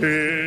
Hey.